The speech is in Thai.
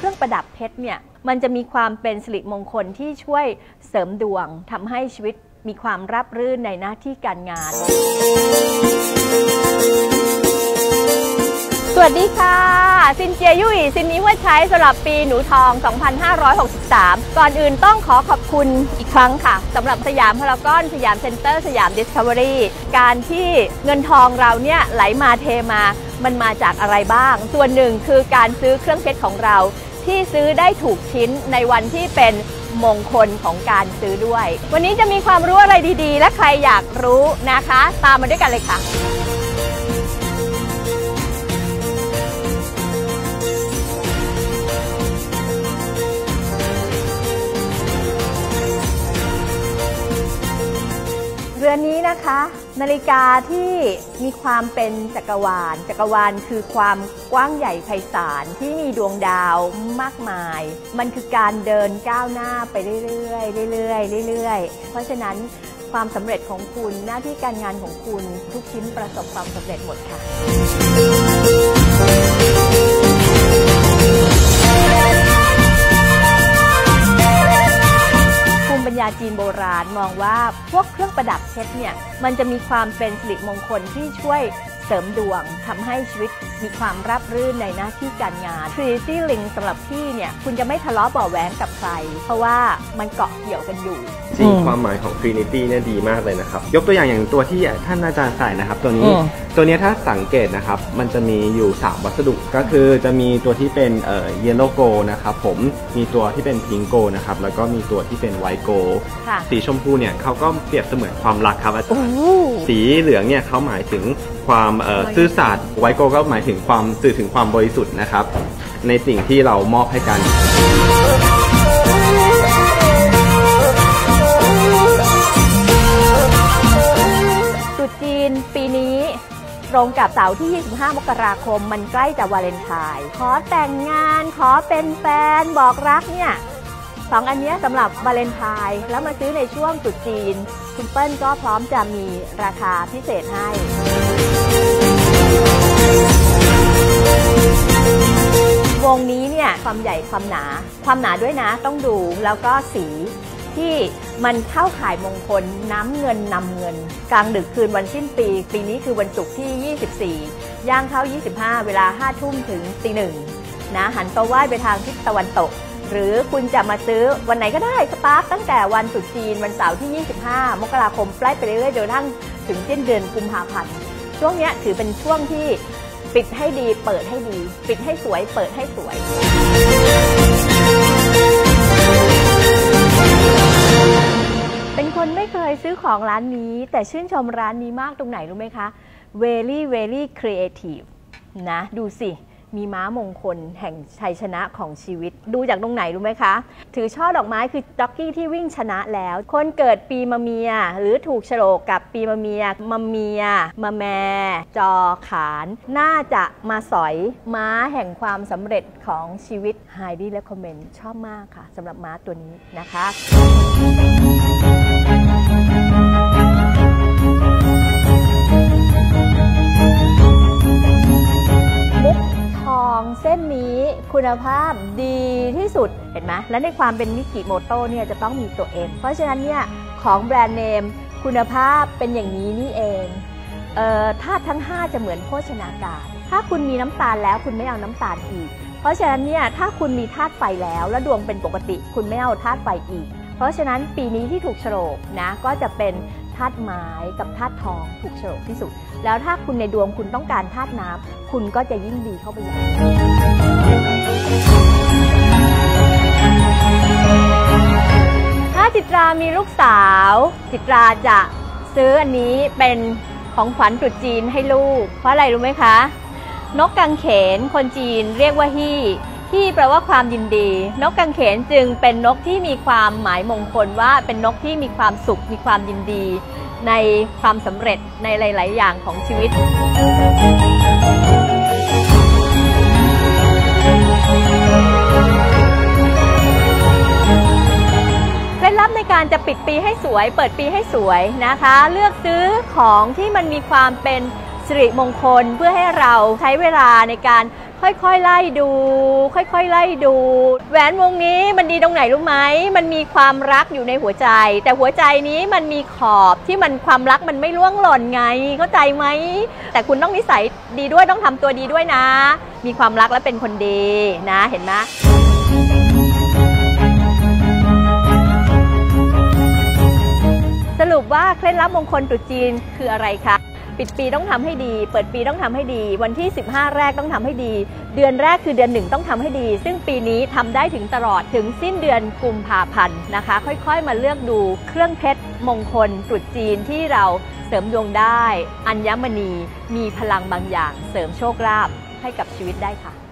เครื่องประดับเพชรเนี่ยมันจะมีความเป็นสิริมงคลที่ช่วยเสริมดวงทำให้ชีวิตมีความราบรื่นในหน้าที่การงาน สวัสดีค่ะ ซินเจียยู่อี่ ซินนี้ฮวดไช้สำหรับปีหนูทอง 2563 ก่อนอื่นต้องขอขอบคุณอีกครั้งค่ะสำหรับสยามพารากอน สยามเซ็นเตอร์ สยามดิสคัฟเวอรี่ การที่เงินทองเราเนี่ยไหลมาเทมา มันมาจากอะไรบ้าง ส่วนหนึ่งคือการซื้อเครื่องเพชรของเรา ที่ซื้อได้ถูกชิ้นในวันที่เป็นมงคลของการซื้อด้วย วันนี้จะมีความรู้อะไรดีๆ และใครอยากรู้นะคะ ตามมาด้วยกันเลยค่ะ เรือนนี้นะคะ นาฬิกาที่มีความเป็นจักรวาล จักรวาลคือความกว้างใหญ่ไพศาลที่มีดวงดาวมากมาย มันคือการเดินก้าวหน้าไปเรื่อยๆเรื่อยๆเรื่อยๆ เพราะฉะนั้นความสำเร็จของคุณหน้าที่การงานของคุณทุกชิ้นประสบความสำเร็จหมดค่ะ ญาจีนโบราณมองว่าพวกเครื่องประดับเพชรเนี่ยมันจะมีความเป็นสิริมงคลที่ช่วยเสริมดวงทำให้ชีวิต มีความราบรื่นในหน้าที่การงาน Trinity Link สำหรับพี่เนี่ยคุณจะไม่ทะเลาะเบาะแหวงกับใคร เพราะว่ามันเกาะเกี่ยวกันอยู่ จริงความหมายของ Trinity เนี่ยดีมากเลยนะครับ ยกตัวอย่างอย่างตัวที่ท่านอาจารย์ใส่นะครับ ตัวนี้อืมตัวเนี้ยถ้าสังเกตนะครับ มันจะมีอยู่ 3 วัสดุ ก็คือจะมีตัวที่เป็นเอ่อ yellow gold นะครับผม มีตัวที่เป็น pink gold นะครับ แล้วก็มีตัวที่เป็น white gold ค่ะ สีชมพูเนี่ยเขาก็เปรียบเสมือนความรักครับอาจารโอ้ย์โหสีเหลืองเนี่ยเขาหมายถึงความเอ่อบริสุทธิ์ซื่อสัตย์ไวโกก็หมายถึงความสื่อถึงความบริสุทธิ์นะครับ ในสิ่งที่เรามอบให้กันตรุษจีนปีนี้ตรงกับเสาร์ที่ 25 มกราคม มันใกล้จะวาเลนไทน์ขอแต่งงาน ขอเป็นแฟน บอกรักเนี่ยสองอันนี้สำหรับวาเลนไทน์แล้วมาซื้อในช่วงตรุษจีน คุณเปิ้ลก็พร้อมจะมีราคาพิเศษให้ ความใหญ่ความหนา ความหนาด้วยนะต้องดูแล้วก็สีที่มันเข้าขายมงคลน้ำเงินนำเงิน กลางดึกคืนวันสิ้นปี ปีนี้คือวันศุกร์ที่ 24 ย่างเข้า 25 เวลา 5 ทุ่มถึงตีหนึ่งนะหันตัวไหว้ไปทางทิศตะวันตก หรือคุณจะมาซื้อวันไหนก็ได้สตาร์ทตั้งแต่วันตรุษจีนวันเสาร์ที่ 25 มกราคมไล่ไปเรื่อยๆจนทั่งถึงสิ้นเดือนกุมภาพันธ์ช่วงนี้ถือเป็นช่วงที่ ปิดให้ดี เปิดให้ดี ปิดให้สวย เปิดให้สวย เป็นคนไม่เคยซื้อของร้านนี้ แต่ชื่นชมร้านนี้มากตรงไหนรู้ไหมคะ very very creative นะ ดูสิ มีม้ามงคลแห่งชัยชนะของชีวิต ดูจากตรงไหนรู้ไหมคะ ถือช่อดอกไม้คือจ็อกกี้ที่วิ่งชนะแล้ว คนเกิดปีมะเมีย หรือถูกโฉลกกับปีมะเมียมะเมียมะแม จอขาน น่าจะมาสอยม้าแห่งความสำเร็จของชีวิต Highly recommend ชอบมากค่ะสำหรับม้าตัวนี้นะคะ นี้คุณภาพดีที่สุดเห็นไหมและในความเป็นมิกิโมโต้เนี่ยจะต้องมีตัว M เพราะฉะนั้นเนี่ยของแบรนด์เนมคุณภาพเป็นอย่างนี้นี่เองเอ่อธาตุทั้ง 5 จะเหมือนโภชนาการถ้าคุณมีน้ำตาลแล้วคุณไม่เอาน้ำตาลอีก เพราะฉะนั้นเนี่ยถ้าคุณมีธาตุไฟแล้วและดวงเป็นปกติ คุณไม่เอาธาตุไฟอีก เพราะฉะนั้นปีนี้ที่ถูกโฉลกนะก็จะเป็น ธาตุไม้กับธาตุทองถูกโฉลกที่สุด แล้วถ้าคุณในดวงคุณต้องการธาตุน้ำคุณก็จะยิ่งดีเข้าไปใหญ่ถ้าจิตรามีลูกสาว จิตราจะซื้ออันนี้เป็นของขวัญตรุษจีนให้ลูก เพราะอะไรรู้ไหมคะ นกกังเขนคนจีนเรียกว่าฮี่ ฮี่แปลว่าความยินดี นกกังเขนจึงเป็นนกที่มีความหมายมงคลว่าเป็นนกที่มีความสุขมีความยินดี ในความสำเร็จในหลาย ๆ อย่างของชีวิตเคล็ดลับในการจะปิดปีให้สวย เปิดปีให้สวยนะคะ เลือกซื้อของที่มันมีความเป็นสิริมงคลเพื่อให้เราใช้เวลาในการ ค่อยๆไล่ดู ค่อยๆไล่ดู แหวนวงนี้มันดีตรงไหนรู้ไหมมันมีความรักอยู่ในหัวใจ แต่หัวใจนี้มันมีขอบที่มันความรักมันไม่ล่วงหล่นไงเข้าใจไหมแต่คุณต้องนิสัยดีด้วยต้องทำตัวดีด้วยนะ มีความรักและเป็นคนดีนะเห็นไหมสรุปว่าเคล็ดลับมงคลตรุษจีนคืออะไรคะ ปิดปีต้องทำให้ดี เปิดปีต้องทำให้ดี วันที่ 15 แรกต้องทำให้ดี เดือนแรกคือเดือนหนึ่งต้องทำให้ดี ซึ่งปีนี้ทำได้ถึงตลอดถึงสิ้นเดือนกุมภาพันธ์นะคะ ค่อยๆ มาเลือกดูเครื่องเพชรมงคลตรุษจีนที่เราเสริมดวงได้ อัญมณีมีพลังบางอย่าง เสริมโชคลาภให้กับชีวิตได้ค่ะ